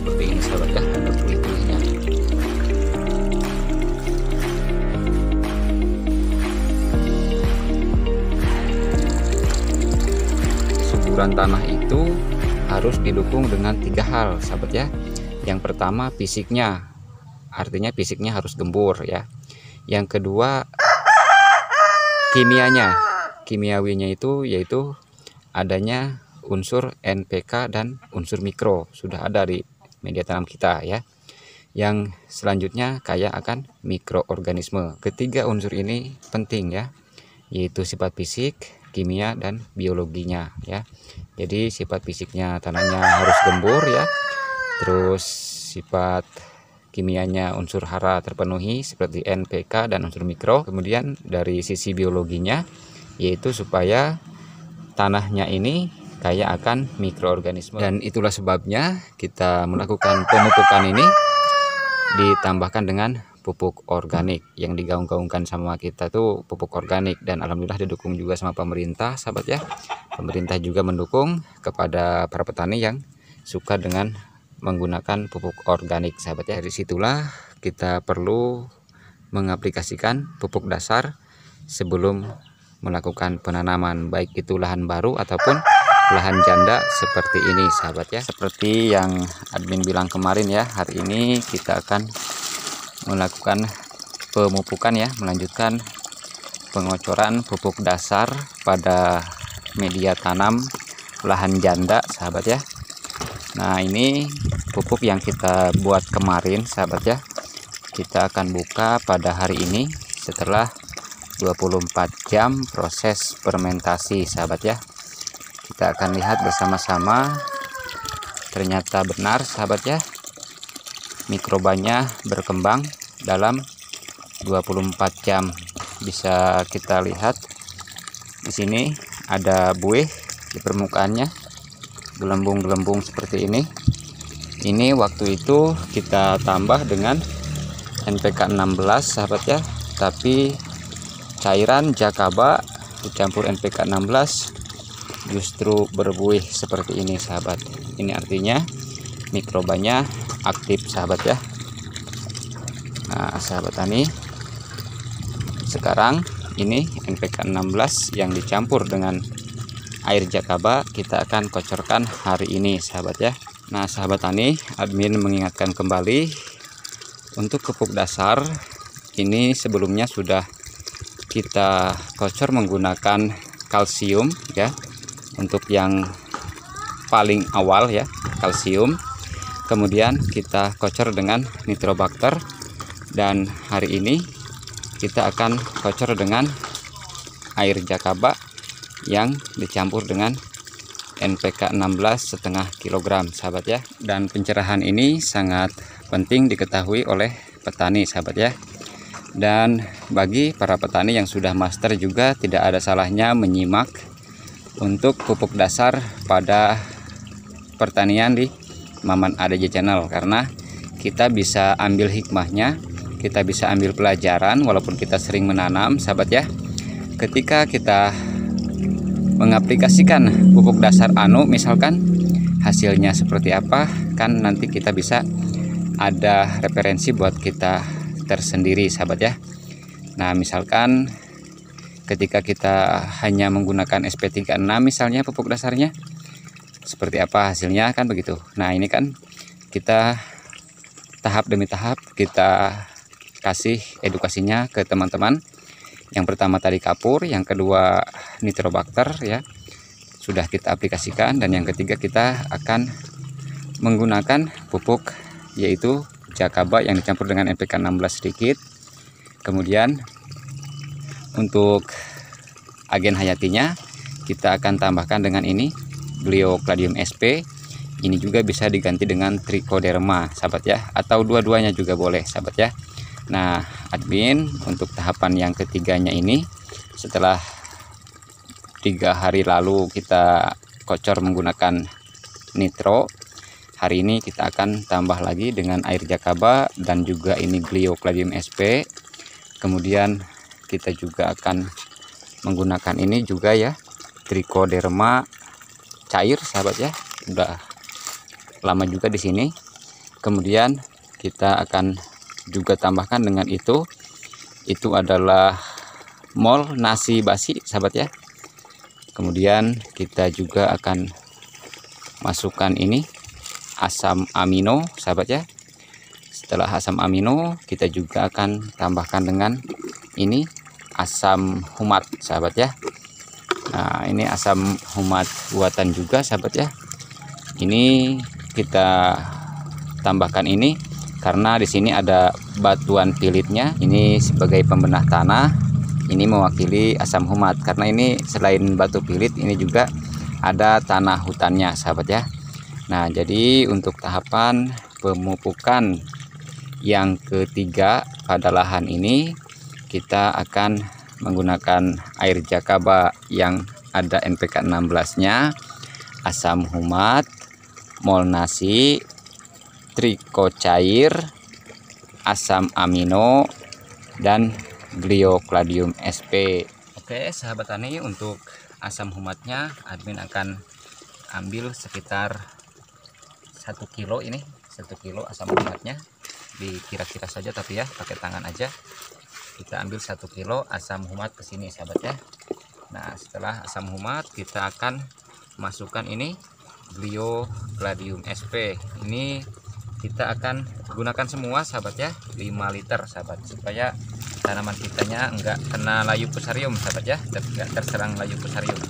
seperti ini sahabat ya. Ada pulih-pulihnya suburan tanah itu harus didukung dengan tiga hal sahabat ya. Yang pertama fisiknya. Artinya fisiknya harus gembur ya. Yang kedua kimianya. Kimiawinya itu yaitu adanya unsur NPK dan unsur mikro. Sudah ada di media tanam kita ya. Yang selanjutnya kaya akan mikroorganisme. Ketiga unsur ini penting ya yaitu sifat fisik kimia dan biologinya ya. Jadi sifat fisiknya tanahnya harus gembur ya. Terus sifat kimianya unsur hara terpenuhi seperti NPK dan unsur mikro. Kemudian dari sisi biologinya yaitu supaya tanahnya ini kaya akan mikroorganisme. Dan itulah sebabnya kita melakukan pemupukan ini ditambahkan dengan pupuk organik. Yang digaung-gaungkan sama kita tuh pupuk organik. Dan alhamdulillah didukung juga sama pemerintah sahabat ya. Pemerintah juga mendukung kepada para petani yang suka dengan menggunakan pupuk organik sahabat ya. Dari situlah kita perlu mengaplikasikan pupuk dasar sebelum melakukan penanaman. Baik itu lahan baru ataupun lahan janda seperti ini sahabat ya. Seperti yang admin bilang kemarin ya hari ini kita akan melakukan pemupukan ya melanjutkan pengocoran pupuk dasar pada media tanam lahan janda sahabat ya. Nah ini pupuk yang kita buat kemarin sahabat ya kita akan buka pada hari ini setelah 24 jam proses fermentasi sahabat ya kita akan lihat bersama-sama. Ternyata benar sahabat ya. Mikrobanya berkembang dalam 24 jam. Bisa kita lihat di sini ada buih di permukaannya. Gelembung-gelembung seperti ini. Ini waktu itu kita tambah dengan NPK 16 sahabat ya. Tapi cairan jakaba dicampur NPK 16 justru berbuih seperti ini sahabat. Ini artinya mikrobanya aktif sahabat ya. Nah sahabat tani sekarang ini NPK 16 yang dicampur dengan air jakaba kita akan kocorkan hari ini sahabat ya. Nah sahabat tani admin mengingatkan kembali untuk pupuk dasar. Ini sebelumnya sudah kita kocor menggunakan kalsium ya untuk yang paling awal ya kalsium. Kemudian kita kocor dengan nitrobakter. Dan hari ini kita akan kocor dengan air jakaba yang dicampur dengan NPK 16 setengah kilogram sahabat ya. Dan pencerahan ini sangat penting diketahui oleh petani sahabat ya. Dan bagi para petani yang sudah master juga tidak ada salahnya menyimak untuk pupuk dasar pada pertanian di Maman ADJ Channel. Karena kita bisa ambil hikmahnya kita bisa ambil pelajaran walaupun kita sering menanam sahabat ya. Ketika kita mengaplikasikan pupuk dasar anu misalkan hasilnya seperti apa kan nanti kita bisa ada referensi buat kita tersendiri sahabat ya. Nah misalkan ketika kita hanya menggunakan SP36 misalnya pupuk dasarnya seperti apa hasilnya kan begitu. Nah ini kan kita tahap demi tahap kita kasih edukasinya ke teman-teman. Yang pertama tadi kapur yang kedua nitrobakter ya sudah kita aplikasikan. Dan yang ketiga kita akan menggunakan pupuk yaitu jakaba yang dicampur dengan NPK 16 sedikit. Kemudian untuk agen hayatinya kita akan tambahkan dengan ini. Gliocladium sp ini juga bisa diganti dengan trichoderma sahabat ya. Atau dua-duanya juga boleh sahabat ya. Nah admin untuk tahapan yang ketiganya ini setelah tiga hari lalu kita kocor menggunakan nitro hari ini kita akan tambah lagi dengan air jakaba dan juga ini Gliocladium sp kemudian kita juga akan menggunakan ini juga ya. Trichoderma cair sahabat ya. Udah lama juga di sini. Kemudian kita akan juga tambahkan dengan itu. Itu adalah mol nasi basi sahabat ya. Kemudian kita juga akan masukkan ini asam amino sahabat ya. Setelah asam amino kita juga akan tambahkan dengan ini asam humat sahabat ya. Nah ini asam humat buatan juga sahabat ya. Ini kita tambahkan ini karena di sini ada batuan pilitnya. Ini sebagai pembenah tanah ini mewakili asam humat. Karena ini selain batu pilit ini juga ada tanah hutannya sahabat ya. Nah jadi untuk tahapan pemupukan yang ketiga pada lahan ini kita akan menggunakan air jakaba yang ada NPK 16 nya asam humat mol nasi triko cair asam amino dan gliocladium sp oke sahabat tani untuk asam humatnya admin akan ambil sekitar satu kilo ini satu kilo asam humatnya. Dikira-kira saja tapi ya pakai tangan aja kita ambil satu kilo asam humat ke sini sahabat ya. Nah setelah asam humat kita akan masukkan ini Glio Gladium SP. Ini kita akan gunakan semua sahabat ya 5 liter sahabat supaya tanaman kitanya enggak kena layu pusarium sahabat ya enggak terserang layu pusarium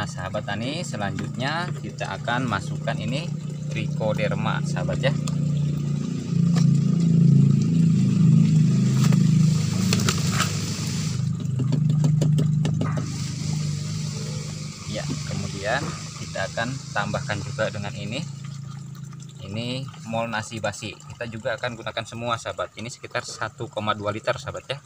Nah selanjutnya kita akan masukkan ini trichoderma sahabat ya. Ya kemudian kita akan tambahkan juga dengan ini. Ini mol nasi basi. Kita juga akan gunakan semua sahabat. Ini sekitar 1,2 liter sahabat ya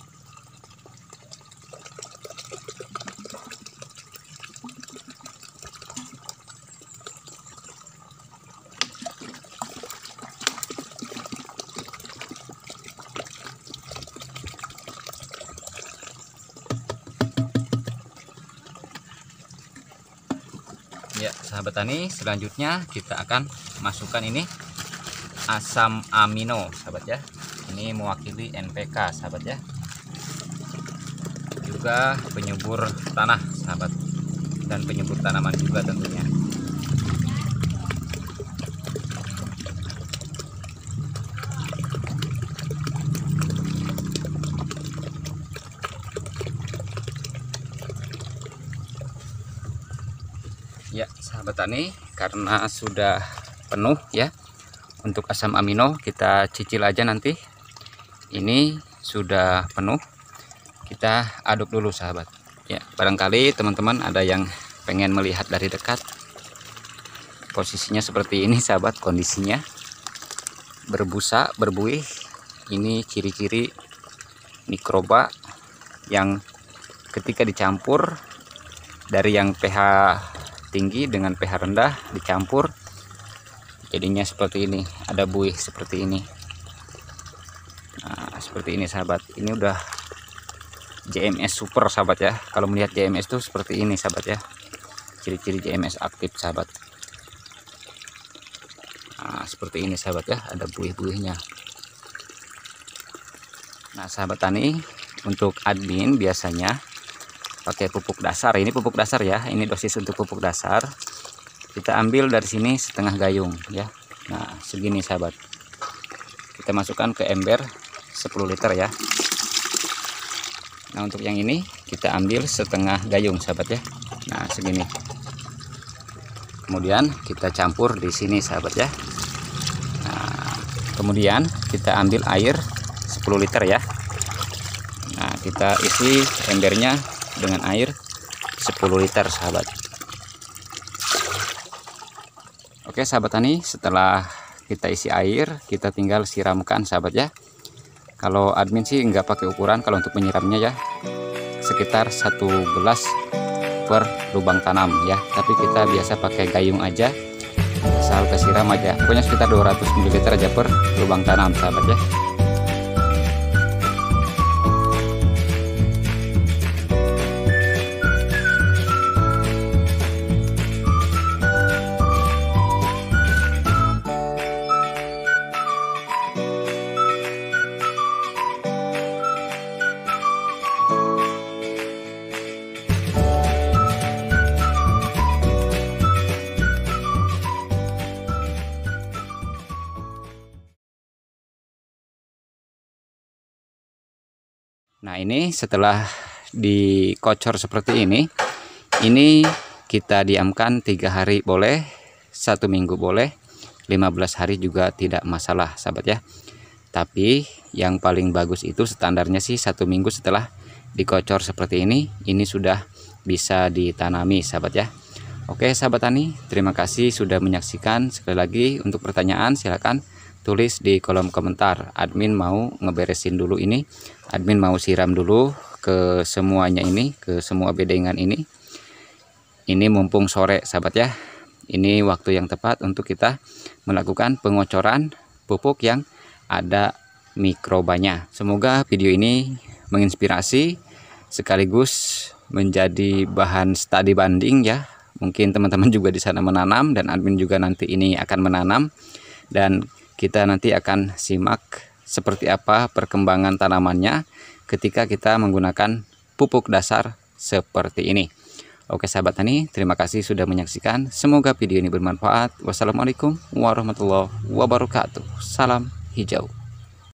ya sahabat tani selanjutnya kita akan masukkan ini asam amino sahabat ya. Ini mewakili NPK sahabat ya. Juga penyubur tanah sahabat. Dan penyubur tanaman juga tentunya ya sahabat tani karena sudah penuh ya untuk asam amino kita cicil aja nanti. Ini sudah penuh kita aduk dulu sahabat. Ya barangkali teman-teman ada yang pengen melihat dari dekat. Posisinya seperti ini sahabat kondisinya. Berbusa berbuih. Ini ciri-ciri mikroba yang ketika dicampur dari yang pH tinggi dengan pH rendah dicampur. Jadinya seperti ini ada buih seperti ini. Nah seperti ini sahabat. Ini udah JMS super sahabat ya. Kalau melihat JMS itu seperti ini sahabat ya. Ciri-ciri JMS aktif sahabat. Nah seperti ini sahabat ya. Ada buih-buihnya. Nah sahabat tani untuk admin biasanya pakai pupuk dasar. Ini pupuk dasar ya. Ini dosis untuk pupuk dasar. Kita ambil dari sini setengah gayung ya. Nah segini sahabat. Kita masukkan ke ember 10 liter ya. Nah untuk yang ini kita ambil setengah gayung sahabat ya. Nah segini. Kemudian kita campur di sini sahabat ya. Nah, kemudian kita ambil air 10 liter ya. Nah kita isi embernya dengan air 10 liter sahabat. Oke sahabat tani setelah kita isi air kita tinggal siramkan sahabat ya. Kalau admin sih nggak pakai ukuran kalau untuk menyiramnya ya sekitar satu gelas per lubang tanam ya. Tapi kita biasa pakai gayung aja asal kesiram aja. Pokoknya sekitar 200 ml aja per lubang tanam sahabat ya Nah ini setelah dikocor seperti ini, ini kita diamkan tiga hari boleh, satu minggu boleh, 15 hari juga tidak masalah sahabat ya. Tapi yang paling bagus itu standarnya sih satu minggu setelah dikocor seperti ini, ini sudah bisa ditanami sahabat ya. Oke sahabat tani, terima kasih sudah menyaksikan. Sekali lagi untuk pertanyaan silakan tulis di kolom komentar admin mau ngeberesin dulu ini admin mau siram dulu ke semuanya ini ke semua bedengan ini. Ini mumpung sore sahabat ya. Ini waktu yang tepat untuk kita melakukan pengocoran pupuk yang ada mikrobanya. Semoga video ini menginspirasi sekaligus menjadi bahan studi banding ya. Mungkin teman-teman juga di sana menanam dan admin juga nanti ini akan menanam. Dan kita nanti akan simak seperti apa perkembangan tanamannya ketika kita menggunakan pupuk dasar seperti ini. Oke sahabat tani, terima kasih sudah menyaksikan. Semoga video ini bermanfaat. Wassalamualaikum warahmatullahi wabarakatuh. Salam hijau.